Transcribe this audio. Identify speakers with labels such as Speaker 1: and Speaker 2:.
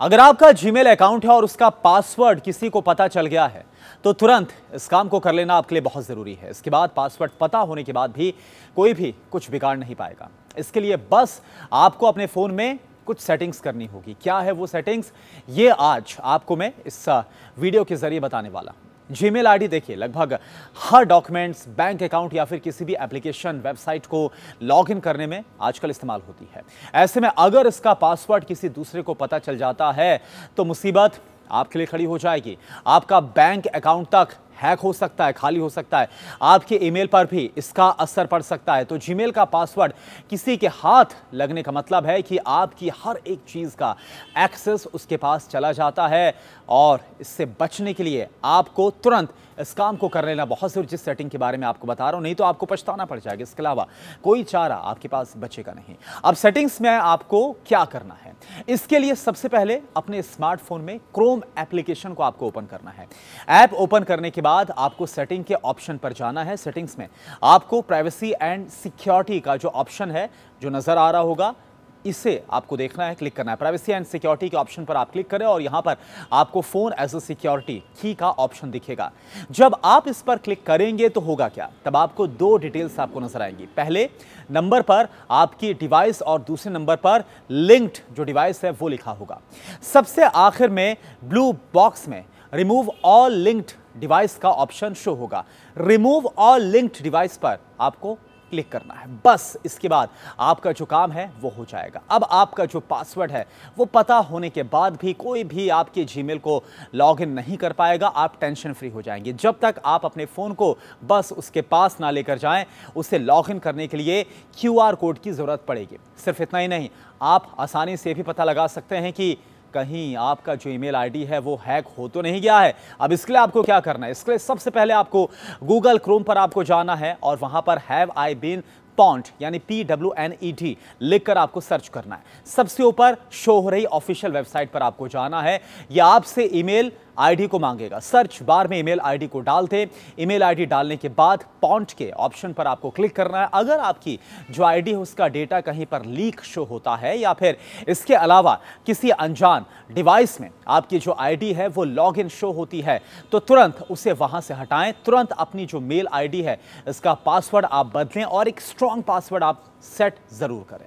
Speaker 1: अगर आपका Gmail account है और उसका पासवर्ड किसी को पता चल गया है तो तुरंत इस काम को कर लेना आपके लिए बहुत ज़रूरी है। इसके बाद पासवर्ड पता होने के बाद भी कोई भी कुछ बिगाड़ नहीं पाएगा। इसके लिए बस आपको अपने फ़ोन में कुछ सेटिंग्स करनी होगी। क्या है वो सेटिंग्स ये आज आपको मैं इस वीडियो के ज़रिए बताने वाला जीमेल आईडी देखिए, लगभग हर डॉक्यूमेंट्स बैंक अकाउंट या फिर किसी भी एप्लीकेशन वेबसाइट को लॉगिन करने में आजकल इस्तेमाल होती है। ऐसे में अगर इसका पासवर्ड किसी दूसरे को पता चल जाता है तो मुसीबत आपके लिए खड़ी हो जाएगी। आपका बैंक अकाउंट तक हैक हो सकता है, खाली हो सकता है। आपके ईमेल पर भी इसका असर पड़ सकता है। तो जीमेल का पासवर्ड किसी के हाथ लगने का मतलब है कि आपकी हर एक चीज़ का एक्सेस उसके पास चला जाता है और इससे बचने के लिए आपको तुरंत इस काम को कर लेना बहुत ज़रूरी, जिस सेटिंग के बारे में आपको बता रहा हूँ, नहीं तो आपको पछताना पड़ जाएगा। इसके अलावा कोई चारा आपके पास बचेगा नहीं। अब सेटिंग्स में आपको क्या करना है? इसके लिए सबसे पहले अपने स्मार्टफ़ोन में क्रोम एप्लीकेशन को आपको ओपन करना है। ऐप ओपन करने के बाद आपको सेटिंग के ऑप्शन पर जाना है सेटिंग्स में। आपको प्राइवेसी एंड सिक्योरिटी का जो ऑप्शन है, जो नज़र आ रहा होगा इसे आपको देखना है, क्लिक करना है। प्राइवेसी एंड सिक्योरिटी के ऑप्शन पर आप क्लिक करें और यहाँ पर आपको फ़ोन एज अ सिक्योरिटी की का ऑप्शन दिखेगा। जब आप इस पर क्लिक करेंगे तो होगा क्या? तब आपको दो डिटेल्स आपको नज़र आएँगी। पहले नंबर पर आपकी डिवाइस और दूसरे नंबर पर लिंक्ड जो डिवाइस है, वो लिखा होगा। सबसे आखिर में ब्लू बॉक्स में रिमूव ऑल लिंक्ड डिवाइस का ऑप्शन शो होगा। रिमूव ऑल लिंक्ड डिवाइस पर आपको क्लिक करना है। बस, इसके बाद आपका जो काम है, वो हो जाएगा। अब आपका जो पासवर्ड है, वो पता होने के बाद भी कोई भी आपके जीमेल को लॉगिन नहीं कर पाएगा, आप टेंशन फ्री हो जाएँगे। जब तक आप अपने फ़ोन को बस उसके पास ना लेकर जाएँ, उसे लॉगिन करने के लिए क्यूआर कोड की ज़रूरत पड़ेगी। सिर्फ़ इतना ही नहीं, आप आसानी से भी पता लगा सकते हैं कि कहीं आपका जो ईमेल आईडी है वो हैक हो तो नहीं गया है। अब इसके लिए आपको क्या करना है? इसके लिए सबसे पहले आपको गूगल क्रोम पर आपको जाना है और वहाँ पर हैव आई बीन पॉन्ट, यानी P W N E T, लिखकर आपको सर्च करना है। सबसे ऊपर शो हो रही ऑफिशियल वेबसाइट पर आपको जाना है। या आपसे ईमेल आईडी को मांगेगा। सर्च बार में ईमेल आईडी को डाल डालते, ईमेल आईडी डालने के बाद पॉन्ट के ऑप्शन पर आपको क्लिक करना है। अगर आपकी जो आईडी है उसका डेटा कहीं पर लीक शो होता है या फिर इसके अलावा किसी अनजान डिवाइस में आपकी जो आईडी है वो लॉगिन शो होती है तो तुरंत उसे वहाँ से हटाएँ। तुरंत अपनी जो मेल आईडी है, इसका पासवर्ड आप बदलें और एक स्ट्रॉन्ग पासवर्ड आप सेट ज़रूर करें।